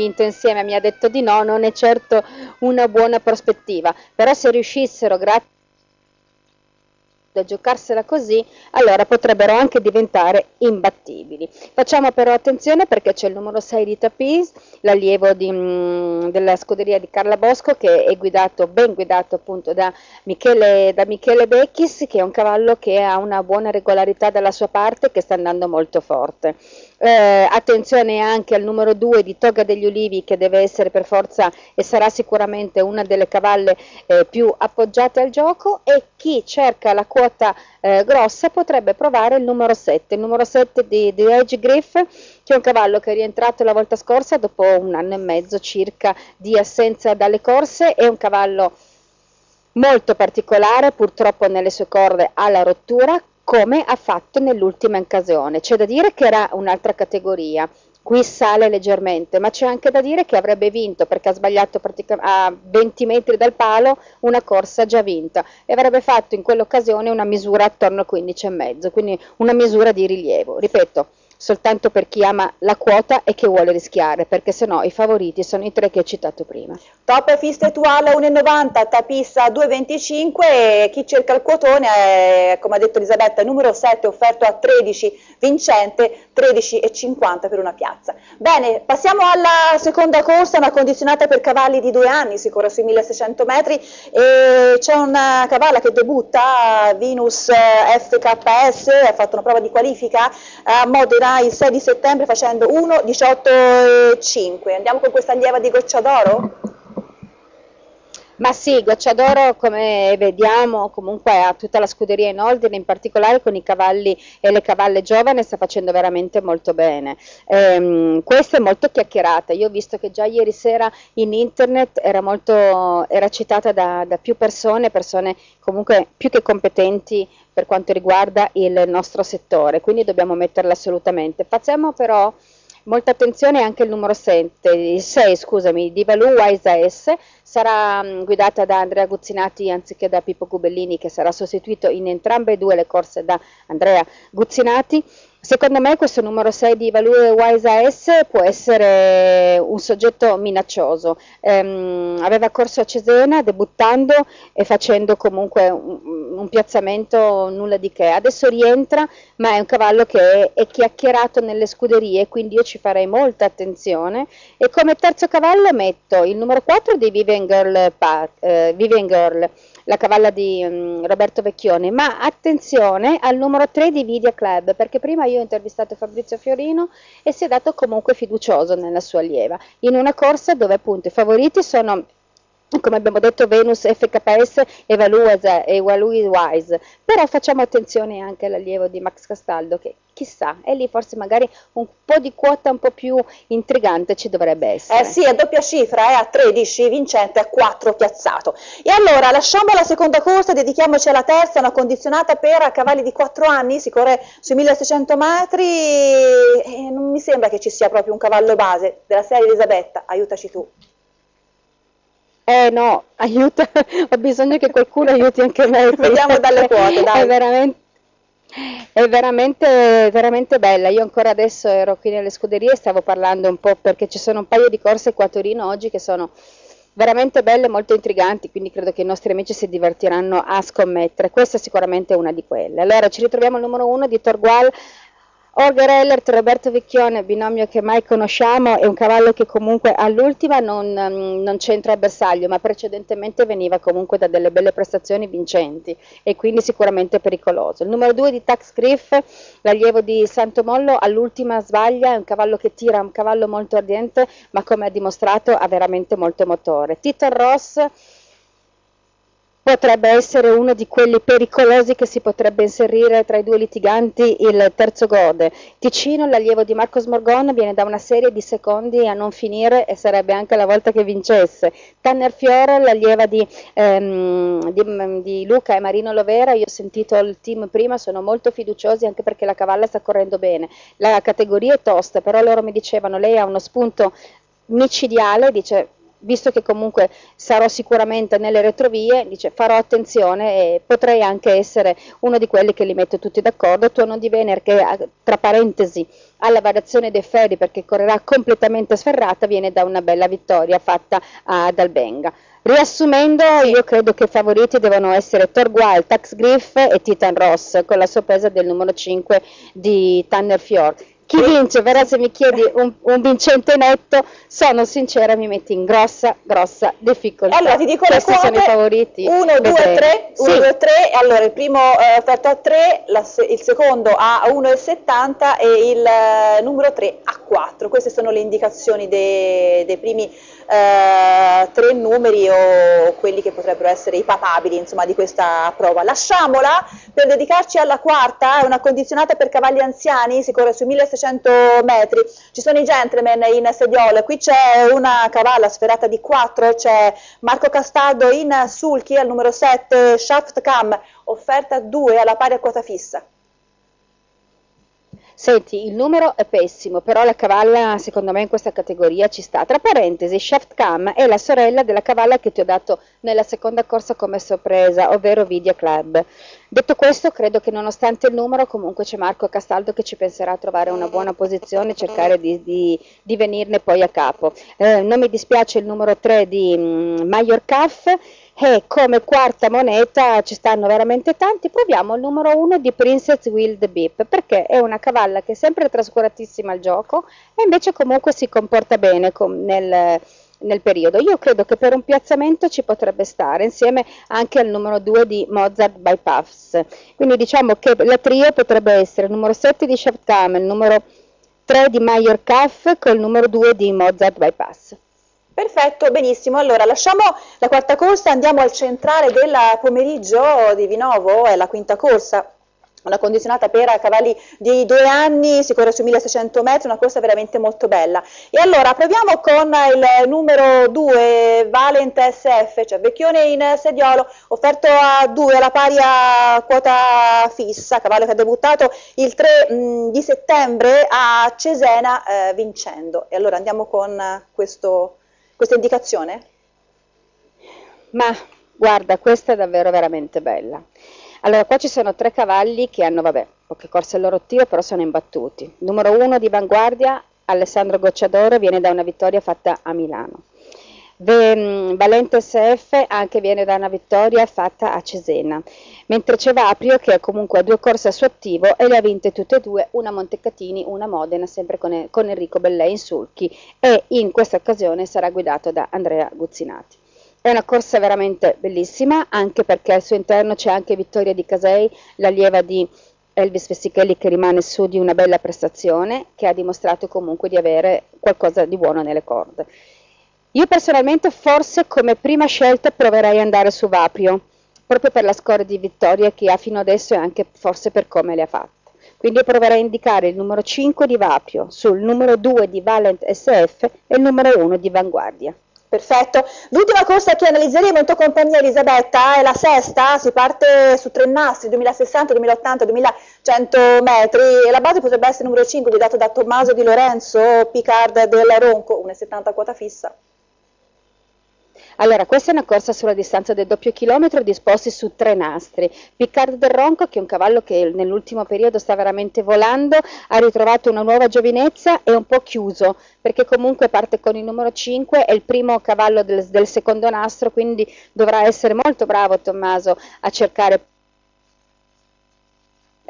vinto insieme mi ha detto di no, non è certo una buona prospettiva, però se riuscissero grazie da giocarsela così, allora potrebbero anche diventare imbattibili. Facciamo però attenzione perché c'è il numero 6 di Tapiz, l'allievo di, mh, mm, della scuderia di Carla Bosco che è guidato, ben guidato appunto da Michele, da Michele Becchis che è un cavallo che ha una buona regolarità dalla sua parte e che sta andando molto forte. Eh, attenzione anche al numero 2 di Toga degli Ulivi che deve essere per forza e sarà sicuramente una delle cavalle eh, più appoggiate al gioco. E chi cerca la quota eh, grossa potrebbe provare il numero 7, il numero 7 di, di Edge Griff che è un cavallo che è rientrato la volta scorsa dopo un anno e mezzo circa di assenza dalle corse, è un cavallo molto particolare, purtroppo nelle sue corde ha la rottura, come ha fatto nell'ultima occasione. C'è da dire che era un'altra categoria, qui sale leggermente, ma c'è anche da dire che avrebbe vinto perché ha sbagliato a 20 metri dal palo una corsa già vinta e avrebbe fatto in quell'occasione una misura attorno a 15,5, quindi una misura di rilievo. Ripeto, soltanto per chi ama la quota e che vuole rischiare, perché se no i favoriti sono i tre che ho citato prima. Top Fistetuale 1,90, Tapissa 2,25 e chi cerca il quotone è, come ha detto Elisabetta, numero 7 offerto a 13, vincente 13,50 per una piazza. Bene, passiamo alla seconda corsa, una condizionata per cavalli di due anni, si corre sui 1600 metri e c'è una cavalla che debutta, Venus FKS, ha fatto una prova di qualifica a Modena il 6 di settembre facendo 1, 18 e 5. Andiamo con questa allieva di Gocciadoro? Ma sì, Gocciadoro come vediamo comunque ha tutta la scuderia in ordine, in particolare con i cavalli e le cavalle giovani sta facendo veramente molto bene. Ehm, questa è molto chiacchierata, io ho visto che già ieri sera in internet era, molto, era citata da, da più persone, persone comunque più che competenti per quanto riguarda il nostro settore, quindi dobbiamo metterla assolutamente. Facciamo però molta attenzione anche il numero 7, 6 scusami, di Valù Wise S, sarà mm, guidata da Andrea Guzzinati anziché da Pippo Gubellini che sarà sostituito in entrambe e due le corse da Andrea Guzzinati Secondo me questo numero 6 di Value Wise AS può essere un soggetto minaccioso. Ehm, aveva corso a Cesena debuttando e facendo comunque un, un, piazzamento nulla di che. Adesso rientra, ma è un cavallo che è, è chiacchierato nelle scuderie, quindi io ci farei molta attenzione. E come terzo cavallo metto il numero 4 di Vivian Girl, eh, Vivian Girl la cavalla di um, Roberto Vecchione, ma attenzione al numero 3 di Vidia Club, perché prima io ho intervistato Fabrizio Fiorino e si è dato comunque fiducioso nella sua allieva, in una corsa dove appunto i favoriti sono come abbiamo detto Venus FKS e Valuisa e Valui Wise, però facciamo attenzione anche all'allievo di Max Castaldo che chissà, è lì forse magari un po' di quota un po' più intrigante ci dovrebbe essere. Eh sì, a doppia cifra, eh, a 13 vincente, a 4 piazzato. E allora lasciamo la seconda corsa, dedichiamoci alla terza, una condizionata per cavalli di 4 anni, si corre sui 1600 metri e non mi sembra che ci sia proprio un cavallo base della serie Elisabetta, aiutaci tu. Eh no, aiuta, ho bisogno che qualcuno aiuti anche me. Vediamo dalle quote, dai. È veramente, è veramente, veramente bella. Io ancora adesso ero qui nelle scuderie e stavo parlando un po' perché ci sono un paio di corse qua a Torino oggi che sono veramente belle e molto intriganti, quindi credo che i nostri amici si divertiranno a scommettere. Questa è sicuramente una di quelle. Allora ci ritroviamo al numero uno di Torgual Olga Ellert, Roberto Vecchione, binomio che mai conosciamo, è un cavallo che comunque all'ultima non, mm, non c'entra il bersaglio, ma precedentemente veniva comunque da delle belle prestazioni vincenti e quindi sicuramente pericoloso. Il numero 2 di Tax Griff, l'allievo di Santo Mollo, all'ultima sbaglia, è un cavallo che tira, un cavallo molto ardiente, ma come ha dimostrato ha veramente molto motore. Tito Ross potrebbe essere uno di quelli pericolosi che si potrebbe inserire tra i due litiganti il terzo gode. Ticino, l'allievo di Marco Smorgon, viene da una serie di secondi a non finire e sarebbe anche la volta che vincesse. Tanner Fiore, l'allieva di, ehm, di, di, Luca e Marino Lovera, io ho sentito il team prima, sono molto fiduciosi anche perché la cavalla sta correndo bene. La categoria è tosta, però loro mi dicevano lei ha uno spunto micidiale, dice visto che comunque sarò sicuramente nelle retrovie, dice farò attenzione e potrei anche essere uno di quelli che li metto tutti d'accordo, tu non di Vener che tra parentesi alla variazione dei ferri perché correrà completamente sferrata viene da una bella vittoria fatta ad Albenga. Riassumendo, io credo che i favoriti devono essere Torgual, Tax Griff e Titan Ross con la sorpresa del numero 5 di Tanner Fjord chi vince, però se mi chiedi un, un, vincente netto, sono sincera, mi metti in grossa, grossa difficoltà. Allora ti dico Questi le quote, sono i favoriti. 1, 2, 3, 1, 2, 3, allora il primo eh, offerto a 3, la, il secondo a 1,70 e il eh, numero 3 a 4. Queste sono le indicazioni dei, dei primi eh, tre numeri o quelli che potrebbero essere i papabili insomma, di questa prova. Lasciamola per dedicarci alla quarta, è una condizionata per cavalli anziani, si corre sui 1600 metri, ci sono i gentleman in sediole, qui c'è una cavalla sferata di 4, c'è Marco Castaldo in sulchi al numero 7, Shaft Cam, offerta 2 alla pari a quota fissa. Senti, il numero è pessimo, però la cavalla secondo me in questa categoria ci sta. Tra parentesi, Shaft Cam è la sorella della cavalla che ti ho dato nella seconda corsa come sorpresa, ovvero Vidia Club. Detto questo, credo che nonostante il numero comunque c'è Marco Castaldo che ci penserà a trovare una buona posizione e cercare di, di, di venirne poi a capo. Eh, non mi dispiace il numero 3 di mm, Major Caff e come quarta moneta ci stanno veramente tanti, proviamo il numero uno di Princess Wild Beep, perché è una cavalla che è sempre trascuratissima al gioco e invece comunque si comporta bene nel, nel periodo. Io credo che per un piazzamento ci potrebbe stare insieme anche al numero 2 di Mozart Bypass. Quindi diciamo che la trio potrebbe essere il numero 7 di Shaftam, il numero 3 di Major Caff con il numero 2 di Mozart Bypass. Perfetto, benissimo. Allora lasciamo la quarta corsa, andiamo al centrale del pomeriggio di Vinovo, è la quinta corsa una condizionata per cavalli di due anni, si corre su 1600 metri, una corsa veramente molto bella. E allora proviamo con il numero 2, Valent SF, cioè Vecchione in sediolo, offerto a 2 alla pari a quota fissa, cavallo che ha debuttato il 3 mh, di settembre a Cesena eh, vincendo. E allora andiamo con questo questa indicazione? Ma guarda, questa è davvero veramente bella. Allora, qua ci sono tre cavalli che hanno, vabbè, poche corse al loro tiro, però sono imbattuti. Numero uno di Vanguardia, Alessandro Gocciadoro, viene da una vittoria fatta a Milano. Mm, Valente SF anche viene da una vittoria fatta a Cesena, mentre c'è Vaprio che comunque ha due corse a suo attivo e le ha vinte tutte e due, una Montecatini, una Modena, sempre con, con Enrico Bellei in sulchi e in questa occasione sarà guidato da Andrea Guzzinati. È una corsa veramente bellissima, anche perché al suo interno c'è anche Vittoria di Casei, l'allieva di Elvis Fessichelli che rimane su di una bella prestazione, che ha dimostrato comunque di avere qualcosa di buono nelle corde. Io personalmente forse come prima scelta proverei ad andare su Vaprio, proprio per la score di vittoria che ha fino adesso e anche forse per come le ha fatte. Quindi proverei a indicare il numero 5 di Vaprio sul numero 2 di Valent SF e il numero 1 di Vanguardia. Perfetto. L'ultima corsa che analizzeremo in tua compagnia Elisabetta è la sesta, si parte su tre nastri, 2060, 2080, 2100 metri e la base potrebbe essere il numero 5 guidato da Tommaso Di Lorenzo, Picard del Ronco, 1,70 quota fissa. Allora, questa è una corsa sulla distanza del doppio chilometro disposti su tre nastri. Piccardo del Ronco, che è un cavallo che nell'ultimo periodo sta veramente volando, ha ritrovato una nuova giovinezza e un po' chiuso, perché comunque parte con il numero 5, è il primo cavallo del, del secondo nastro, quindi dovrà essere molto bravo Tommaso a cercare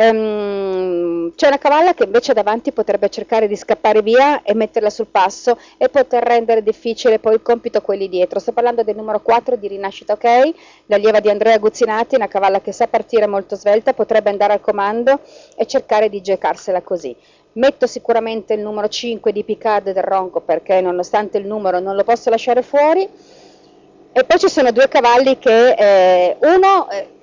Um, c'è una cavalla che invece davanti potrebbe cercare di scappare via e metterla sul passo e poter rendere difficile poi il compito a quelli dietro. Sto parlando del numero 4 di Rinascita Ok, l'allieva di Andrea Guzzinati, una cavalla che sa partire molto svelta, potrebbe andare al comando e cercare di giocarsela così. Metto sicuramente il numero 5 di Picard del Ronco perché nonostante il numero non lo posso lasciare fuori. E poi ci sono due cavalli che eh, uno... Eh,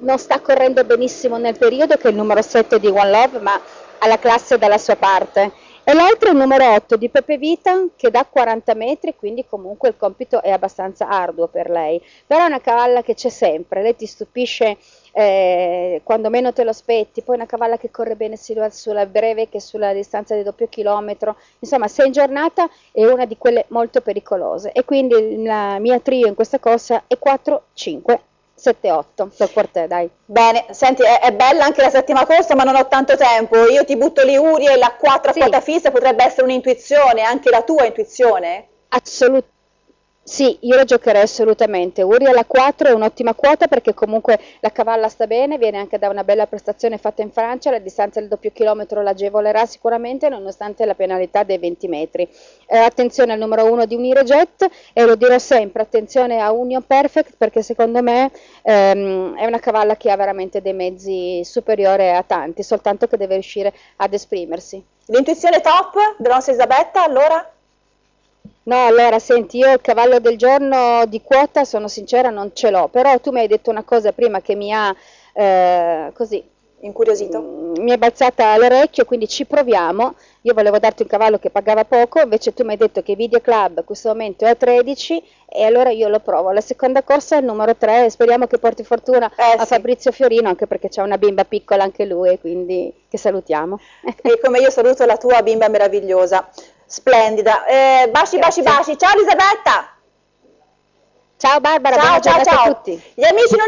non sta correndo benissimo nel periodo, che è il numero 7 di One Love, ma ha la classe dalla sua parte. E l'altro è il numero 8 di Pepe Vita che dà 40 metri, quindi comunque il compito è abbastanza arduo per lei. Però è una cavalla che c'è sempre, lei ti stupisce eh, quando meno te lo aspetti, poi una cavalla che corre bene sia sulla breve che sulla distanza di doppio chilometro, insomma se in giornata è una di quelle molto pericolose e quindi la mia trio in questa corsa è 4-5 7-8 per Quartè, dai. Bene, senti, è, è, bella anche la settima corsa, ma non ho tanto tempo. Io ti butto lì Uri e la 4 a sì. quota fissa potrebbe essere un'intuizione, anche la tua intuizione? Assolutamente. Sì, io lo giocherei assolutamente. Uri alla 4 è un'ottima quota perché comunque la cavalla sta bene, viene anche da una bella prestazione fatta in Francia, la distanza del doppio chilometro l'agevolerà sicuramente nonostante la penalità dei 20 metri. Eh, attenzione al numero 1 di Unirejet e lo dirò sempre, attenzione a Union Perfect perché secondo me ehm, è una cavalla che ha veramente dei mezzi superiori a tanti, soltanto che deve riuscire ad esprimersi. L'intuizione top della nostra Isabetta allora? No, allora senti, io il cavallo del giorno di quota, sono sincera, non ce l'ho, però tu mi hai detto una cosa prima che mi ha eh, così incuriosito. Mm, mi è balzata all'orecchio, quindi ci proviamo. Io volevo darti un cavallo che pagava poco, invece tu mi hai detto che Video Club in questo momento è a 13 e allora io lo provo. La seconda corsa è il numero 3, speriamo che porti fortuna eh, a sì. Fabrizio Fiorino, anche perché c'è una bimba piccola anche lui, quindi che salutiamo. E come io saluto la tua bimba meravigliosa. Splendida. Eh, baci, Grazie. baci, baci. Ciao Elisabetta. Ciao Barbara, ciao, ciao, ciao. a tutti. Gli amici non